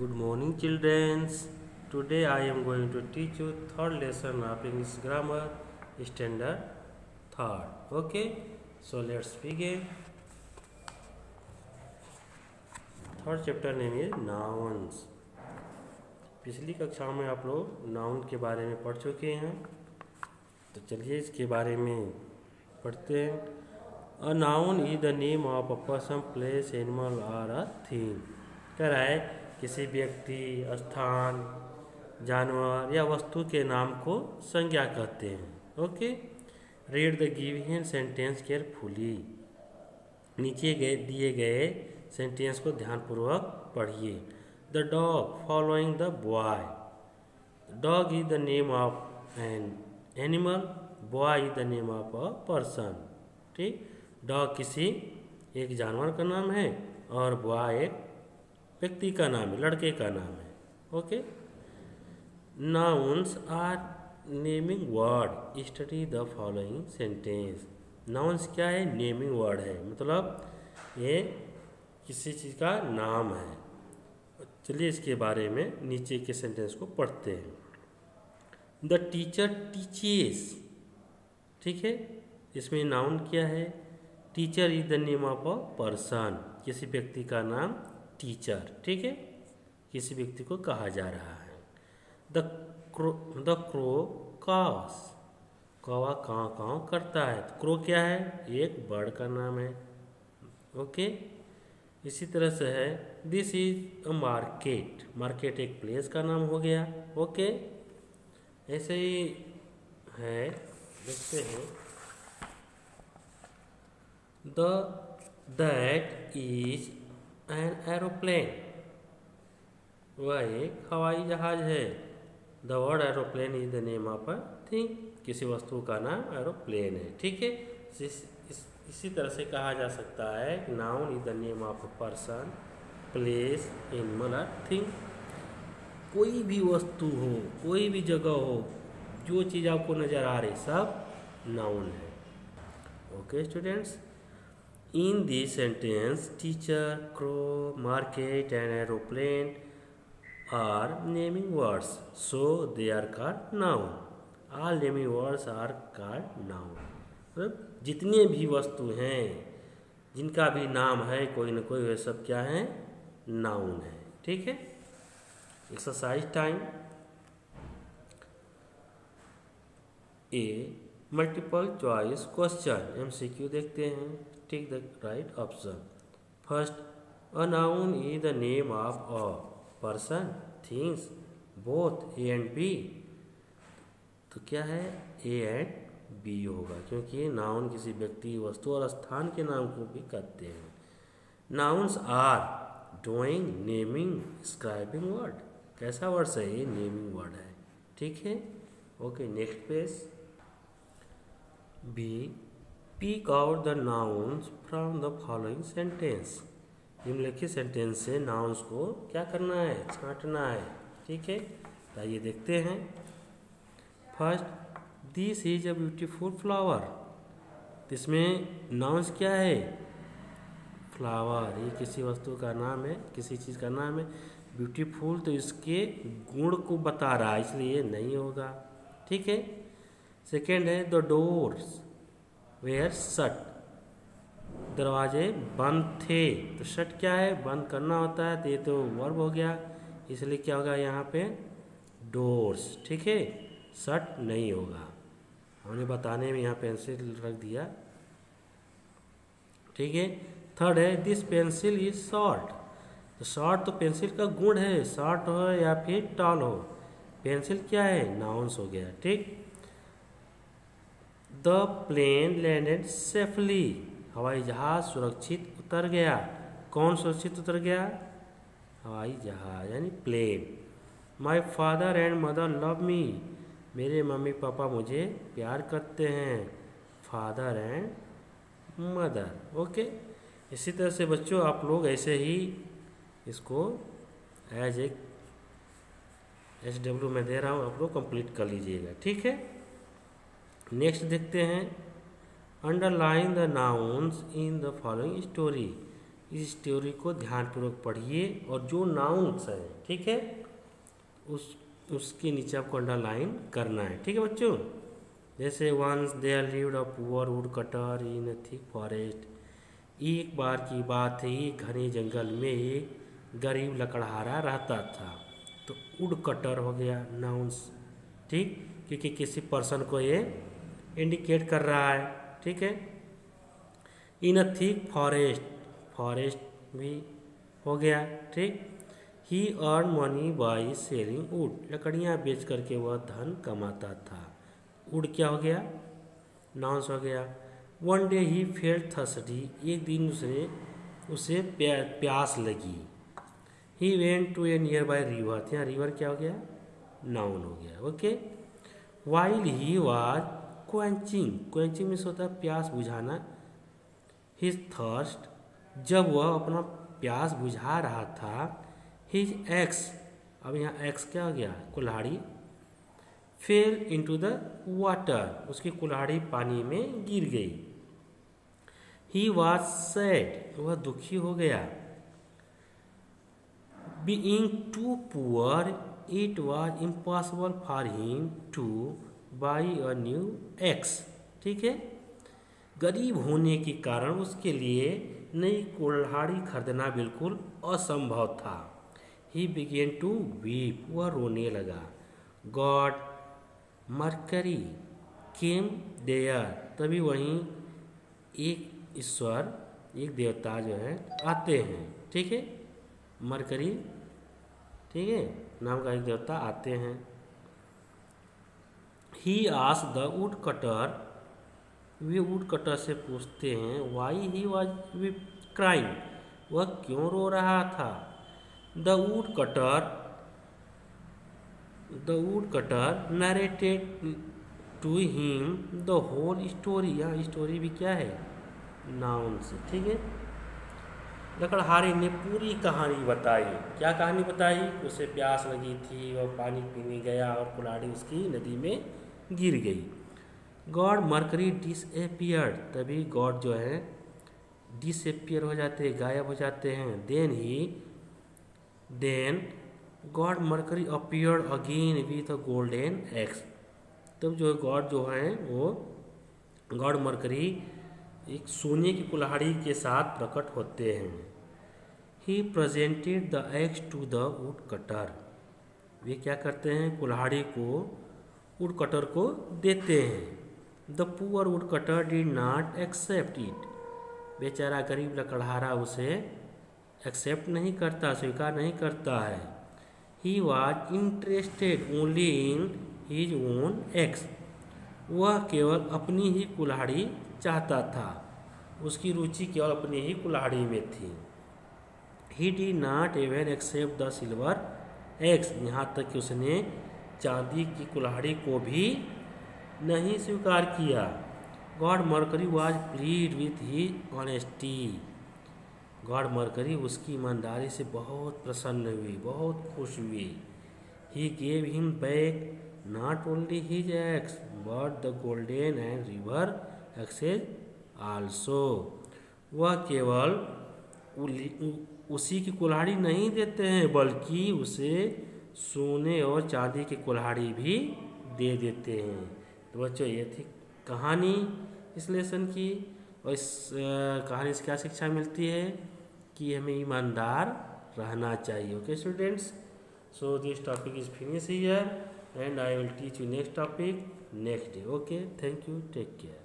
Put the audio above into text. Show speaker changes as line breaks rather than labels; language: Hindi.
Good morning, children. Today I am going to teach you third lesson of English grammar, standard third. Okay, so let's begin. Third chapter name is nouns पिछली कक्षा में आप लोग नाउन के बारे में पढ़ चुके हैं तो चलिए इसके बारे में पढ़ते हैं a noun is the name of a person place animal और अ थिंग कह रहा है किसी व्यक्ति, स्थान, जानवर या वस्तु के नाम को संज्ञा कहते हैं। Okay? Read the given sentence carefully नीचे गए, दिए गए सेंटेंस को ध्यानपूर्वक पढ़िए। The dog following the boy dog is the name of an animal boy is the name of a person ठीक? डॉग किसी, एक जानवर का नाम है और बॉय एक व्यक्ति का नाम है, लड़के का नाम है। Okay? Nouns are naming word study the following sentence nouns क्या है? नेमिंग वर्ड है। मतलब ये किसी चीज़ का नाम है। चलिए इसके बारे में नीचे के सेंटेंस को पढ़ते हैं। द टीचर टीचेस ठीक है? इसमें नाउन क्या है? Teacher is the name of a person किसी व्यक्ति का नाम टीचर ठीक है? किसी व्यक्ति को कहा जा रहा है? The crow the crow caws कौवा काँ काँ करता है। तो क्रो क्या है? एक बर्ड का नाम है। ओके? इसी तरह से है। This is a market market एक प्लेस का नाम हो गया। ओके? ऐसे ही है। देखते हैं। The that is an aeroplane. वह एक हवाई जहाज़ है। The word aeroplane is the name of a thing किसी वस्तु का नाम एरोप्लेन है। ठीक है? इस, इस, इसी तरह से कहा जा सकता है noun is the name of a person place animal और थिंग कोई भी वस्तु हो कोई भी जगह हो जो चीज़ आपको नज़र आ रही सब नाउन है। Okay students in this sentence teacher crow market and aeroplane are naming words. So, they are called noun. All naming words are called noun. मतलब जितने भी वस्तु हैं, जिनका भी नाम है, कोई ना कोई, वे सब क्या है? नाउन है। ठीक है? Exercise time a multiple choice question MCQ देखते हैं। Take the right option first a noun is the name of a person things both A and B तो क्या है? ए एंड बी होगा, क्योंकि नाउन किसी व्यक्ति, वस्तु और स्थान के नाम को भी कहते हैं। Nouns are doing naming scribing word कैसा वर्ड है ये नेमिंग वर्ड है। ठीक है? Okay next page B pick out the nouns from the following sentence निम्नलिखित सेंटेंस से नाउन्स को क्या करना है छांटना है ठीक है तो आइए देखते हैं। First this is a beautiful flower इसमें नाउन्स क्या है? फ्लावर ये किसी वस्तु का नाम है, किसी चीज़ का नाम है। ब्यूटीफुल तो इसके गुण को बता रहा है, इसलिए नहीं होगा। ठीक है? सेकेंड है द डोर्स वेयर सट दरवाजे बंद थे। तो शट क्या है? बंद करना होता है तो ये तो वर्ब हो गया। इसलिए क्या होगा यहाँ पे? डोर्स ठीक है? शट नहीं होगा। हमने बताने में यहाँ पेंसिल रख दिया। ठीक है? थर्ड है दिस पेंसिल इज़ शॉर्ट तो शॉर्ट तो पेंसिल का गुण है शॉर्ट हो या फिर टॉल हो। पेंसिल क्या है? नाउंस हो गया, ठीक? द प्लेन लैंडेड सेफली हवाई जहाज़ सुरक्षित उतर गया। कौन सुरक्षित उतर गया? हवाई जहाज़, यानी plane my father and mother love me मेरे मम्मी पापा मुझे प्यार करते हैं। फादर एंड मदर ओके इसी तरह से बच्चों, आप लोग ऐसे ही इसको एज एक एच डब्ल्यू में दे रहा हूँ। आप लोग कंप्लीट कर लीजिएगा। ठीक है? नेक्स्ट देखते हैं। Underline the nouns in the following story इस स्टोरी को ध्यानपूर्वक पढ़िए और जो नाउन्स हैं, ठीक है? उस, उसके नीचे आपको अंडरलाइन करना है। ठीक है बच्चों? जैसे once there lived a poor woodcutter in a thick forest एक बार की बात है, एक घने जंगल में एक गरीब लकड़हारा रहता था। तो वुड कटर हो गया नाउंस ठीक? क्योंकि किसी पर्सन को ये इंडिकेट कर रहा है ठीक है? In a thick forest forest भी हो गया ठीक? He earn money by selling wood लकड़ियाँ बेच करके वह धन कमाता था। वुड क्या हो गया? नाउंस हो गया। One day he fell thirsty एक दिन उसे उसे प्या, प्यास लगी। He went to a nearby river यहाँ रिवर क्या हो गया? नाउन हो गया okay while he was quenching quenching में होता है प्यास बुझाना। हिज थर्स्ट जब वह अपना प्यास बुझा रहा था हिज एक्स अब यहाँ एक्स क्या हो गया? कुल्हाड़ी। फेल इनटू द वाटर उसकी कुल्हाड़ी पानी में गिर गई। ही वॉज़ सैड वह दुखी हो गया। Being too poor it was impossible for him to buy a new axe ठीक है? गरीब होने के कारण उसके लिए नई कुल्हाड़ी खरीदना बिल्कुल असंभव था। ही बिगेन टू वीप वह रोने लगा। गॉड मरकरी केम देयर तभी वहीं एक ईश्वर, एक देवता जो है, आते हैं, ठीक है? मरकरी ठीक है? नाम का एक देवता आते हैं। ही आस द वुड कटर वे वुड कटर से पूछते हैं why he was we crying वह क्यों रो रहा था? The woodcutter the woodcutter narrated to him the whole story यहाँ स्टोरी भी क्या है? नाउन से ठीक है? लकड़हारे ने पूरी कहानी बताई। क्या कहानी बताई? उसे प्यास लगी थी और पानी पीने गया और कुल्हाड़ी उसकी नदी में गिर गई। गॉड मरकरी डिसएपियर तभी गॉड जो है डिसएपियर हो जाते हैं गायब हो जाते हैं। Then he then god Mercury appear again with a golden axe तब जो गॉड जो है, वो गॉड मरकरी एक सोने की कुल्हाड़ी के साथ प्रकट होते हैं। He presented the axe to the woodcutter वे क्या करते हैं? कुल्हाड़ी को वुड कटर को देते हैं। The poor woodcutter did not accept it बेचारा गरीब लकड़हारा उसे एक्सेप्ट नहीं करता, स्वीकार नहीं करता है। He was interested only in his own axe वह केवल अपनी ही कुल्हाड़ी चाहता था। उसकी रुचि केवल अपनी ही कुल्हाड़ी में थी। He did not even accept the silver axe यहाँ तक कि उसने चांदी की कुल्हाड़ी को भी नहीं स्वीकार किया। God Mercury was pleased with he honesty god Mercury उसकी ईमानदारी से बहुत प्रसन्न हुई, बहुत खुश हुई। He gave him back not only his axe but the golden and river axes also वह केवल उसी की कुल्हाड़ी नहीं देते हैं, बल्कि उसे सोने और चांदी की कुल्हाड़ी भी दे देते हैं। तो बच्चों, ये थी कहानी इस लेसन की और इस कहानी से क्या शिक्षा मिलती है कि हमें ईमानदार रहना चाहिए। Okay students so this topic is finish here and I will teach you next topic next day okay thank you take care